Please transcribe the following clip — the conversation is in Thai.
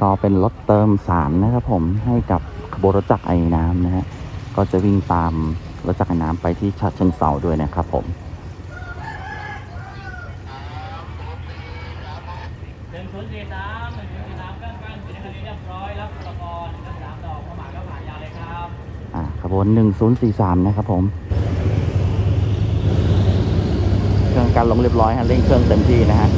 ก็เป็นรถเติมสารนะครับผมให้กับขบวนรถจักรไอ้น้ำนะฮะก็จะวิ่งตามรถจักรไอ้น้ำไปที่ฉะเชิงเซาด้วยนะครับผมหนึ่นหนึ่งศูนย์สี่สามเรียบร้อยรดอกาายาเลยครับขบวน 1043 นะครับผม เครื่องการลงเรียบร้อยฮะเร่งเครื่องเต็มที่นะฮะ